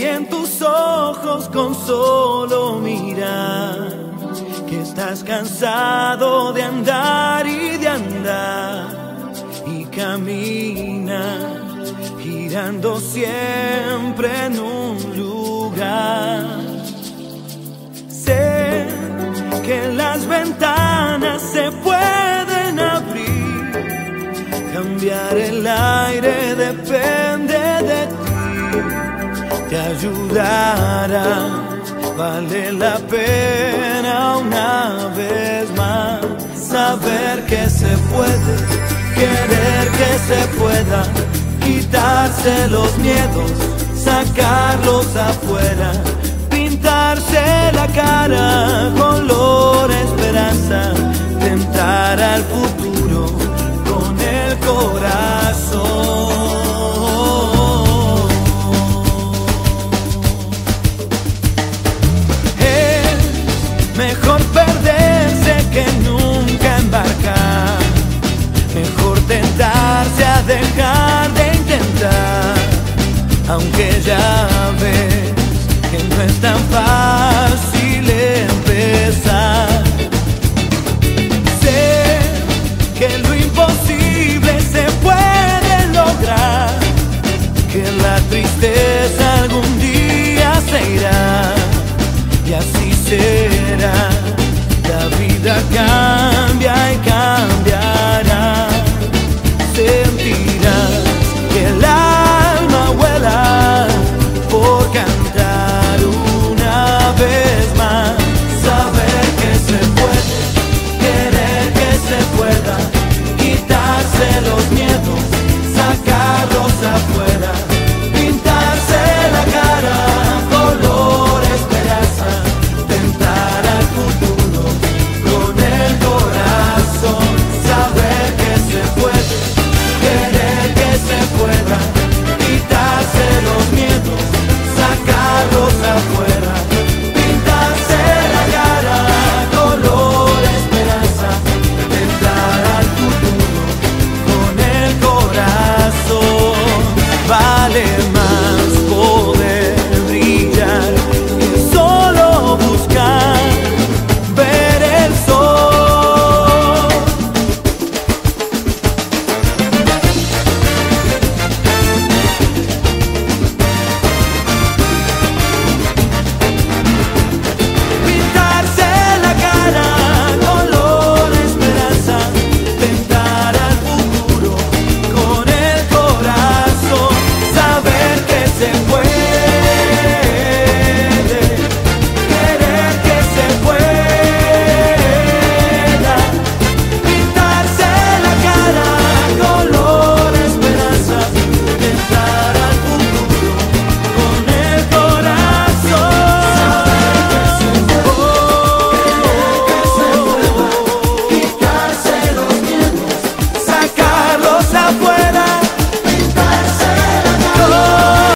hay en tus ojos con solo mirar que estás cansado de andar y de andar y camina girando siempre en un lugar. Ti, te ayudará. Vale la pena una vez más saber que se puede, querer que se pueda quitarse los miedos, sacarlos afuera, pintarse la cara, tristeza algún día se irá y así será. La vida cambia